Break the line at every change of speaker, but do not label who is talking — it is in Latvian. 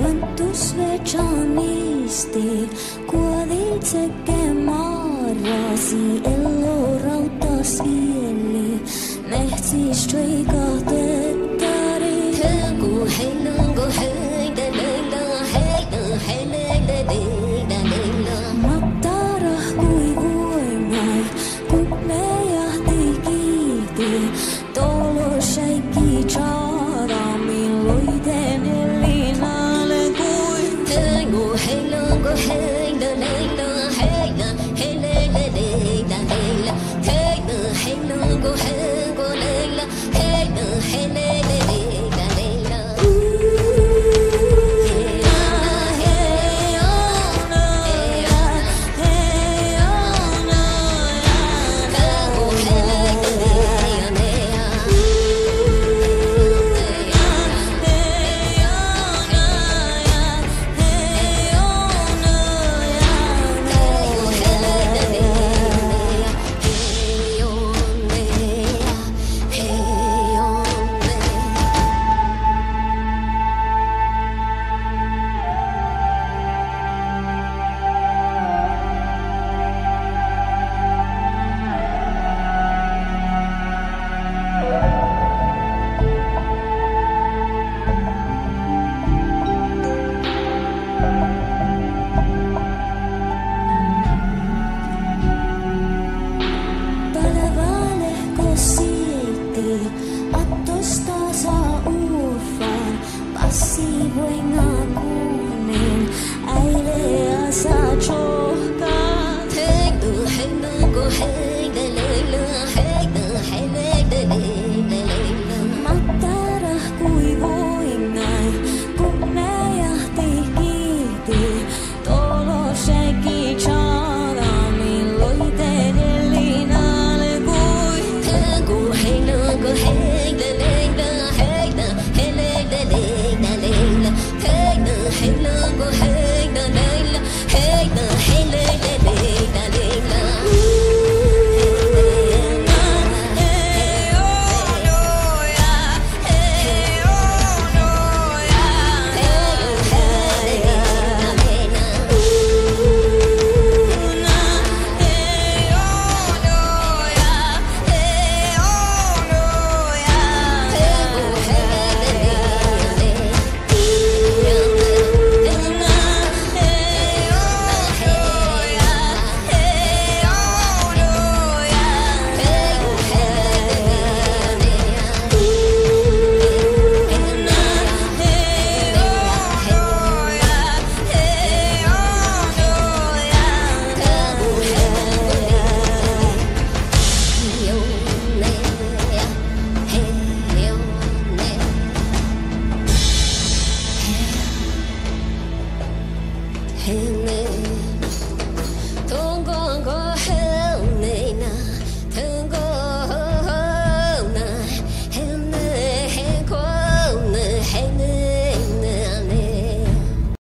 Mantu svečan isti, kuolitse kemaarasi, elo rautas ieli, mehtis tveikahto.
好。